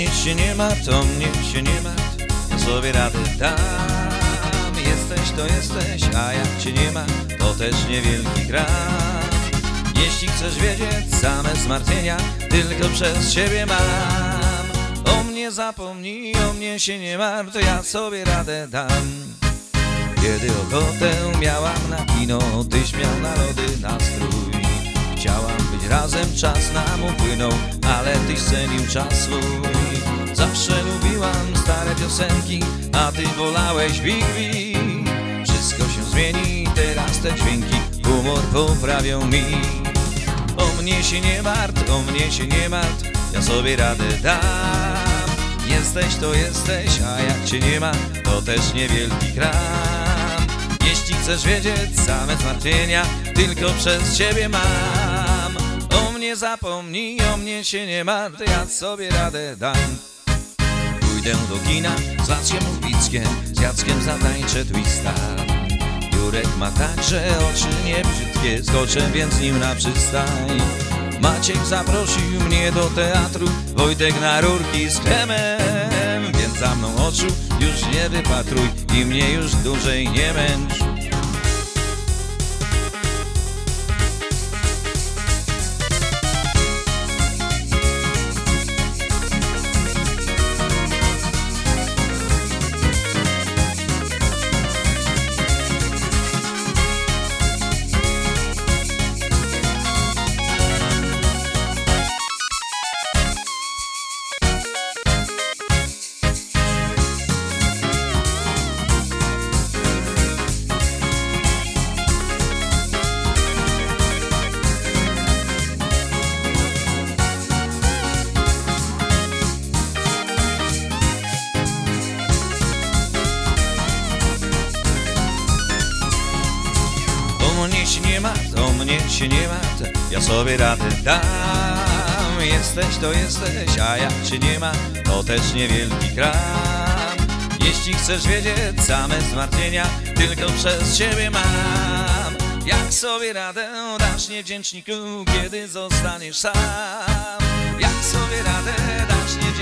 nic się nie martw, o mnie się nie martw Ja sobie radę dam. Jesteś to jesteś, a jak cię nie ma To też niewielki gram. Jeśli chcesz wiedzieć same zmartwienia Tylko przez ciebie mam. O mnie zapomnij, o mnie się nie martw ja sobie radę dam. Kiedy ochotę miałam na kino Tyś miał na lody nastrój Chciałam być razem, czas nam upłynął Ale tyś cenił czas swój. Zawsze lubiłam stare piosenki A ty wolałeś Big Big Wszystko się zmieni, teraz te dźwięki Humor poprawią mi. O mnie się nie martw, o mnie się nie martw Ja sobie radę dam. Jesteś to jesteś, a jak cię nie ma To też niewielki kram. Jeśli chcesz wiedzieć same zmartwienia Tylko przez ciebie mam mnie zapomnij, o mnie się nie martw Ja sobie radę dam. Pójdę do kina z Wackiem Lubickiem Z Jackiem zatańczę twista. Jurek ma także oczy niebrzydkie Skoczę więc nim na przystań. Maciek zaprosił mnie do teatru Wojtek na rurki z kremem Więc za mną oczu już nie wypatruj I mnie już dłużej nie męcz O mnie się nie martw, o mnie się nie martw Ja sobie radę dam. Jesteś to jesteś, a jak cię nie ma. To też niewielki kram. Jeśli chcesz wiedzieć same zmartwienia Tylko przez ciebie mam. Jak sobie radę dasz niewdzięczniku Kiedy zostaniesz sam. Jak sobie radę dasz niewdzięczniku